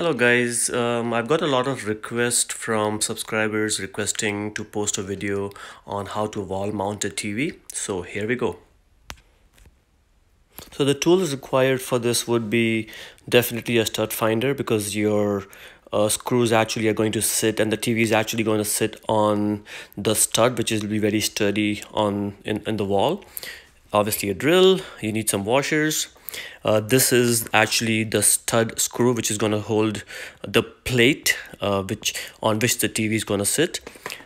Hello guys, um, I've got a lot of requests from subscribers requesting to post a video on how to wall mount a TV. So here we go. So the tools required for this would be definitely a stud finder because your uh, screws actually are going to sit and the TV is actually going to sit on the stud which will be very sturdy on in, in the wall. Obviously a drill, you need some washers, uh, this is actually the stud screw which is going to hold the plate uh, which on which the TV is going to sit.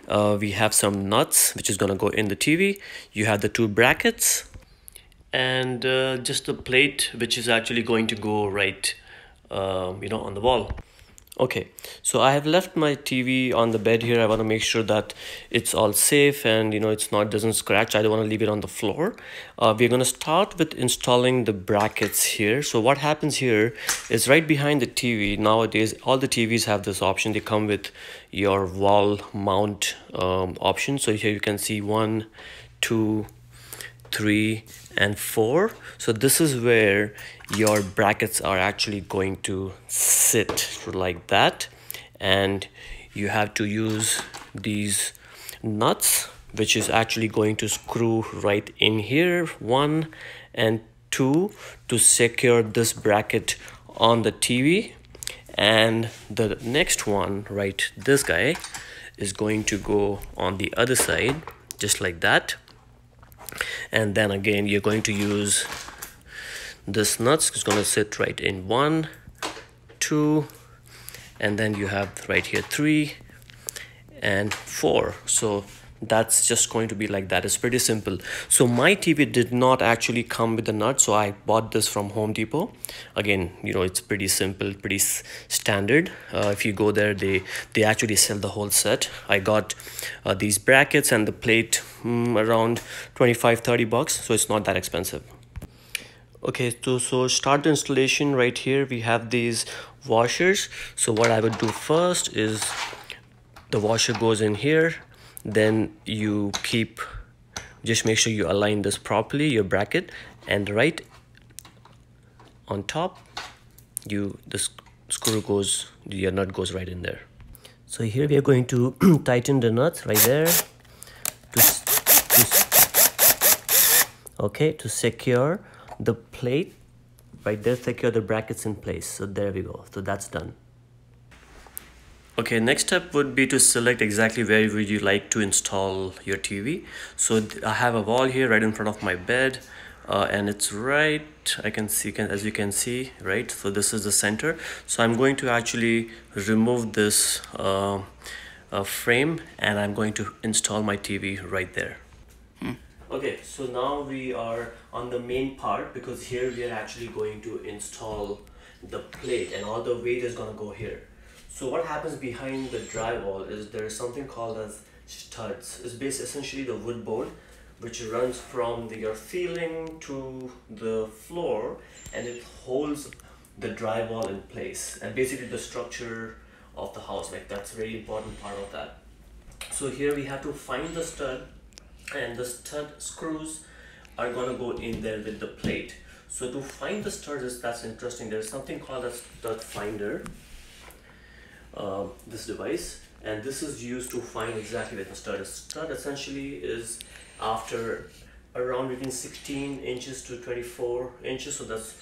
Uh, we have some nuts which is going to go in the TV. You have the two brackets and uh, just the plate which is actually going to go right um, you know on the wall okay so i have left my tv on the bed here. I want to make sure that it's all safe and you know it's not doesn't scratch. I don't want to leave it on the floor. Uh, we're going to start with installing the brackets here. So what happens here is right behind the tv nowadays all the tvs have this option. They come with your wall mount um, option. So here you can see one two three and four. So this is where your brackets are actually going to sit like that. And you have to use these nuts which is actually going to screw right in here one and two to secure this bracket on the TV and the next one right this guy is going to go on the other side just like that and then again you're going to use this nuts. It's going to sit right in one two and then you have right here three and four. So that's just going to be like that. It's pretty simple. So my tv did not actually come with the nut so i bought this from home depot. Again you know it's pretty simple pretty standard. Uh, if you go there they they actually sell the whole set. I got uh, these brackets and the plate mm, around 25 30 bucks so it's not that expensive. Okay so so start the installation right here. We have these washers. So what i would do first is the washer goes in here then you keep just make sure you align this properly your bracket and right on top you the screw goes your nut goes right in there. So here we are going to tighten the nuts right there to, to okay to secure the plate. Right there secure the brackets in place. So there we go. So that's done Okay, next step would be to select exactly where would you like to install your TV. So I have a wall here right in front of my bed uh, and it's right, I can see, can, as you can see, right? So this is the center. So I'm going to actually remove this uh, uh, frame and I'm going to install my TV right there. Hmm. Okay, so now we are on the main part because here we are actually going to install the plate and all the weight is gonna go here. So what happens behind the drywall is there is something called as studs. It's based essentially the wood board which runs from the, your ceiling to the floor and it holds the drywall in place and basically the structure of the house like that's a very important part of that. So here we have to find the stud and the stud screws are gonna go in there with the plate. So to find the studs, that's interesting. There's something called a stud finder uh, this device and this is used to find exactly where the stud is. Stud essentially is after around between 16 inches to 24 inches so that's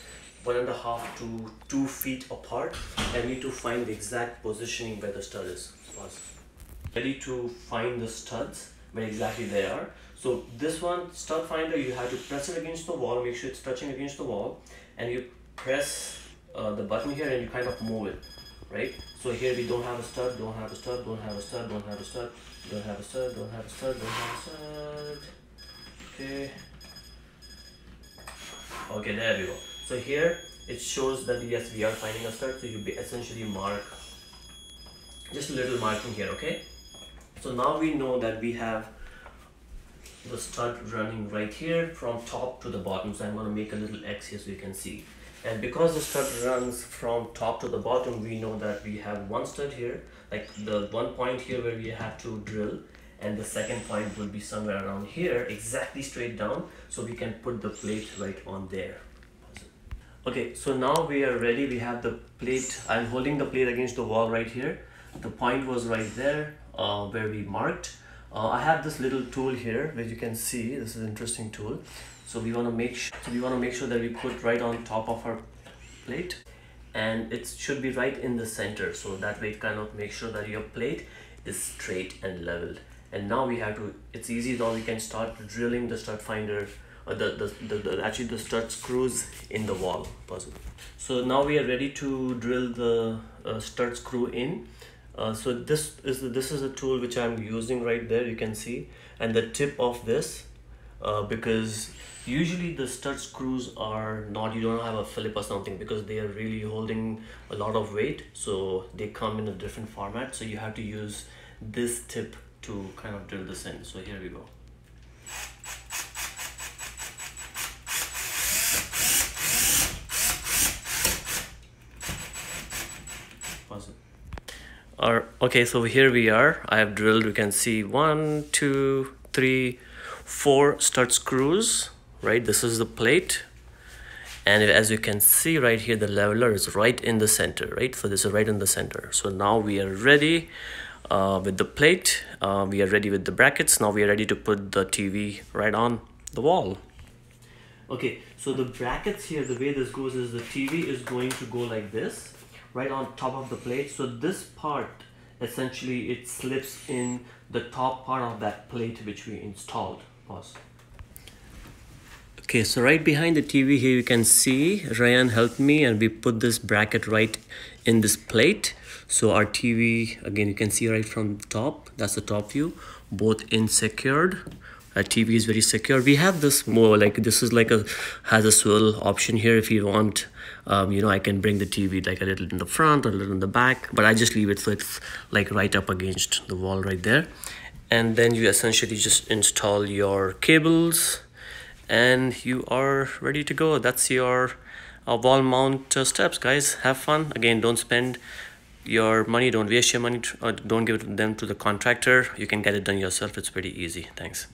one and a half to two feet apart and need to find the exact positioning where the stud is. Ready to find the studs where exactly they are. So this one stud finder you have to press it against the wall make sure it's touching against the wall and you press uh, the button here and you kind of move it right? So here we don't have a stud, don't have a stud, don't have a stud, don't have a stud, don't have a stud, don't have a stud, don't have a stud. Okay. Okay, there we go. So here it shows that yes, we are finding a stud. So you essentially mark just a little marking here, okay? So now we know that we have the stud running right here from top to the bottom. So I'm going to make a little X here so you can see and because the stud runs from top to the bottom we know that we have one stud here like the one point here where we have to drill and the second point will be somewhere around here exactly straight down so we can put the plate right on there Okay, so now we are ready. We have the plate. I'm holding the plate against the wall right here. The point was right there uh, where we marked. Uh, I have this little tool here where you can see this is an interesting tool. So we want to make sure so we want to make sure that we put right on top of our plate and it should be right in the center so that way it kind of make sure that your plate is straight and leveled and now we have to it's easy now we can start drilling the stud finder uh, the, the, the, the, actually the stud screws in the wall puzzle. So now we are ready to drill the uh, stud screw in. Uh, so this is this is a tool which I'm using right there you can see and the tip of this uh, because usually the stud screws are not you don't have a Phillip or something because they are really holding a lot of weight so they come in a different format. So you have to use this tip to kind of drill this in. So here we go. Or, okay, so here we are. I have drilled, we can see one, two, three, four stud screws, right? This is the plate. And as you can see right here, the leveler is right in the center, right? So this is right in the center. So now we are ready uh, with the plate. Uh, we are ready with the brackets. Now we are ready to put the TV right on the wall. Okay, so the brackets here, the way this goes is the TV is going to go like this right on top of the plate so this part essentially it slips in the top part of that plate which we installed pause okay so right behind the TV here you can see Ryan helped me and we put this bracket right in this plate so our TV again you can see right from top that's the top view both in secured our TV is very secure. We have this more like this is like a has a swivel option here if you want. Um, you know, I can bring the TV like a little in the front or a little in the back, but I just leave it so it's like right up against the wall right there. And then you essentially just install your cables and you are ready to go. That's your uh, wall mount uh, steps, guys. Have fun. Again, don't spend your money, don't waste your money, or don't give it them to the contractor. You can get it done yourself. It's pretty easy. Thanks.